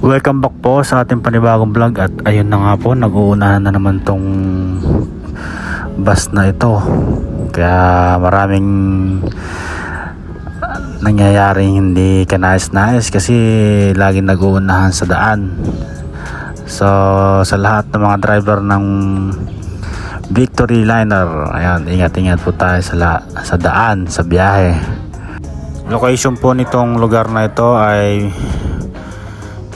Welcome back po sa ating panibagong vlog at ayun na nga po nag-uunahan na naman tong bus na ito. Kaya maraming nangyayaring hindi kanais-nais kasi laging nag-uunahan sa daan. So sa lahat ng mga driver ng Victory Liner ayan ingat-ingat po tayo sa, sa daan sa biyahe. Location po nitong lugar na ito ay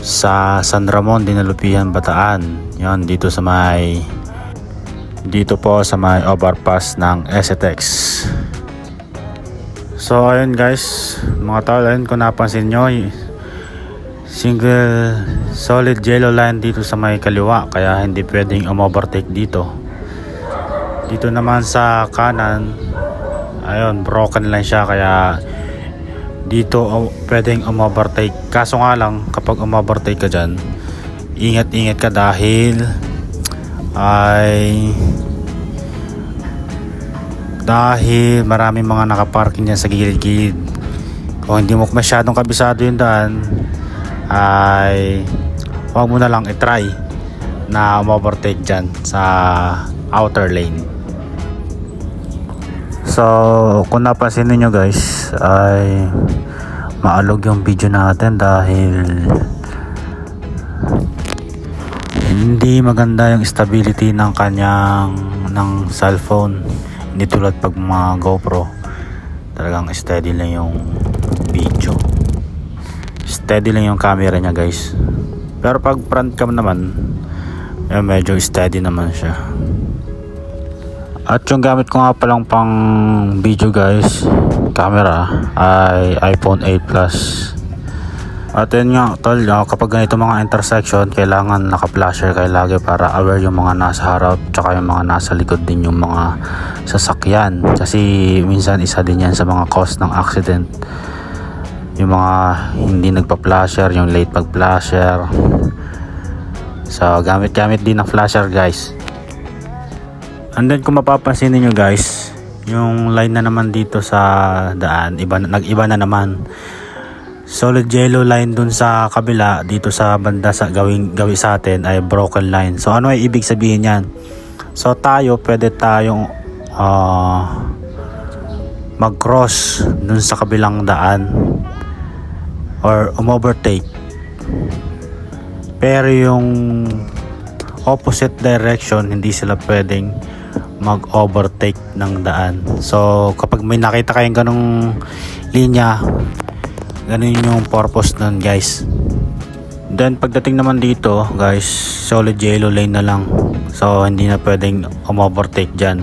sa San Ramon, Dinalupihan, Bataan. Yan, dito sa may dito po sa may overpass ng STX. So ayun guys, mga tol, ayun kung napansin nyo, single solid yellow line dito sa may kaliwa kaya hindi pwedeng umovertake dito. Dito naman sa kanan, ayun, broken line siya kaya dito um, pwedeng umovertake kaso nga lang kapag umovertake ka dyan ingat ingat ka dahil ay dahil maraming mga nakaparking dyan sa gilid-gilid. Kung hindi mo masyadong kabisado yung daan ay huwag mo na lang itry na umovertake dyan sa outer lane So, kung napansin niyo guys, ay maalog yung video natin dahil hindi maganda yung stability ng kanyang ng cellphone. Hindi tulad pag mga GoPro, talagang steady lang yung video. Steady lang yung camera niya guys. Pero pag front cam naman, eh, medyo steady naman siya. At yung gamit ko nga palang pang video guys, camera ay iPhone 8 Plus. At yun nga tol, kapag ganito mga intersection, kailangan naka-flasher kayo lagi para aware yung mga nasa harap tsaka yung mga nasa likod din yung mga sasakyan. Kasi minsan isa din yan sa mga cause ng accident. Yung mga hindi nagpa-flasher, yung late pag-flasher. So gamit-gamit din ng flasher guys. And then kung mapapansin niyo guys, yung line na naman dito sa daan, iba nag-iba na naman. Solid yellow line dun sa kabila dito sa banda sa gawing gawi sa atin ay broken line. So ano ay ibig sabihin niyan? So tayo pwede tayong uh, mag-cross dun sa kabilang daan or umovertake. Pero yung opposite direction hindi sila pwedeng mag-overtake ng daan. So, kapag may nakita kayong ganong linya, ganun yung purpose nun guys. Then, pagdating naman dito, guys, solid yellow lane na lang. So, hindi na pwedeng umovertake dyan.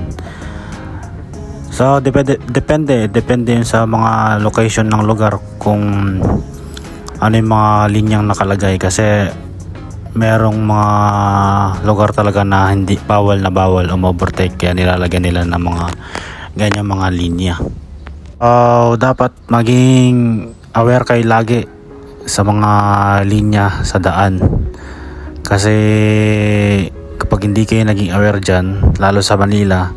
So, depende, depende, depende yun sa mga location ng lugar kung ano yung mga linyang nakalagay kasi merong mga lugar talaga na hindi bawal na bawal umovertake kaya nilalagyan nila ng mga ganyan mga linya. Uh, dapat maging aware kayo lagi sa mga linya sa daan. Kasi kapag hindi kayo naging aware dyan lalo sa Manila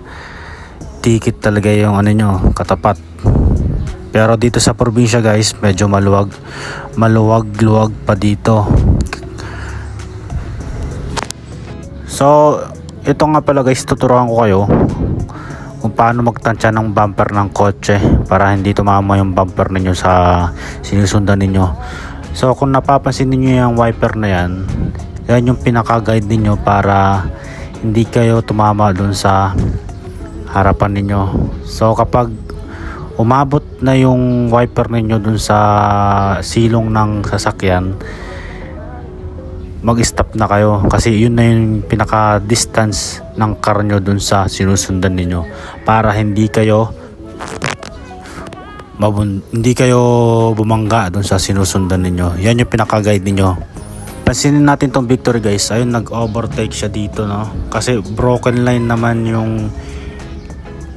tikit talaga yung ano nyo katapat. Pero dito sa probinsya guys medyo maluwag maluwag luwag pa dito So, ito nga pala guys, tuturuan ko kayo kung paano magtansya ng bumper ng kotse para hindi tumama yung bumper ninyo sa sinusundan ninyo. So, kung napapansin niyo yung wiper na yan, yan yung pinaka-guide ninyo para hindi kayo tumama dun sa harapan ninyo. So, kapag umabot na yung wiper ninyo dun sa silong ng sasakyan, mag-stop na kayo kasi yun na yung pinaka distance ng car nyo dun sa sinusundan ninyo para hindi kayo mabun hindi kayo bumangga dun sa sinusundan ninyo. Yan yung pinaka guide ninyo. Pansinin natin tong victory guys. Ayun nag overtake siya dito no? Kasi broken line naman yung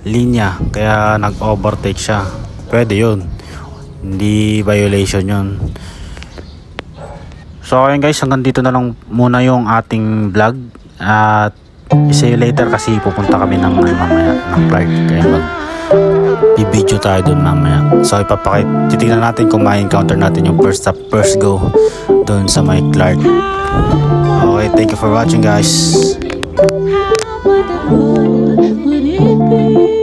linya kaya nag overtake siya. Pwede yun. Hindi violation yun So ayun guys, hanggang dito na lang muna yung ating vlog. At see you later kasi pupunta kami ng ano, mamaya ng flight. Kaya mag video tayo dun mamaya. So ipapakit, titignan natin kung ma-encounter natin yung first stop, first go dun sa may Clark. Okay, thank you for watching guys. How wonderful would it be?